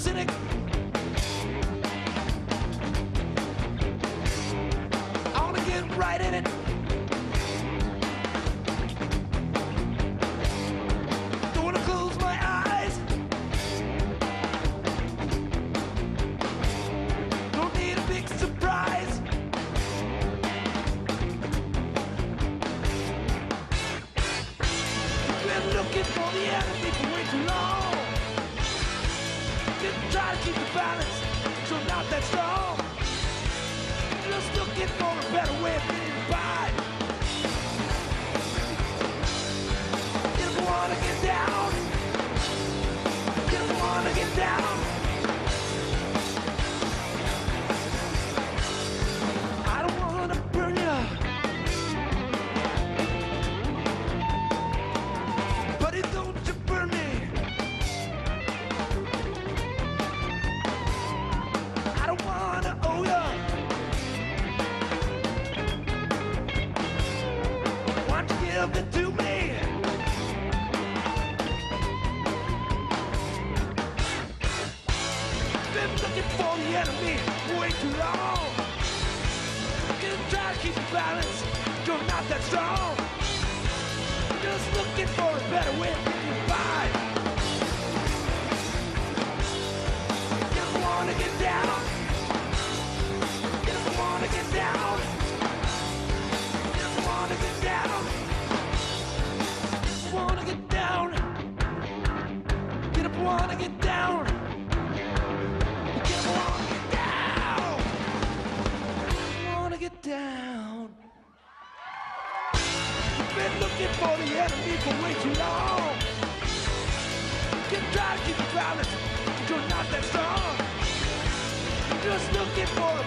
cynic. I wanna get right in it. Don't wanna close my eyes. Don't need a big surprise. Been looking for the enemy for way too long. Been trying to keep the balance, so not that strong. Just looking for a better way of getting give it to me? Been looking for the enemy way too long. Gonna try to keep balance, wanna get down, get up, wanna get down, wanna get down. Been looking for the enemy for way too long. Can try to keep the balance, you're not that strong. Just looking for